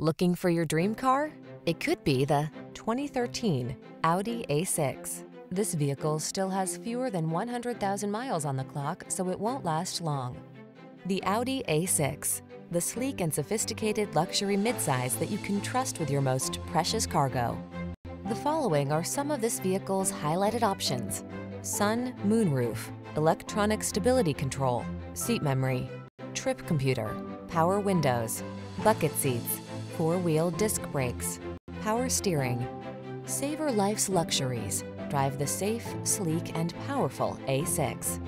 Looking for your dream car? It could be the 2013 Audi A6. This vehicle still has fewer than 100,000 miles on the clock, so it won't last long. The Audi A6, the sleek and sophisticated luxury midsize that you can trust with your most precious cargo. The following are some of this vehicle's highlighted options. Sun moonroof, electronic stability control, seat memory, trip computer, power windows, bucket seats, four-wheel disc brakes, power steering. Savor life's luxuries. Drive the safe, sleek, and powerful A6.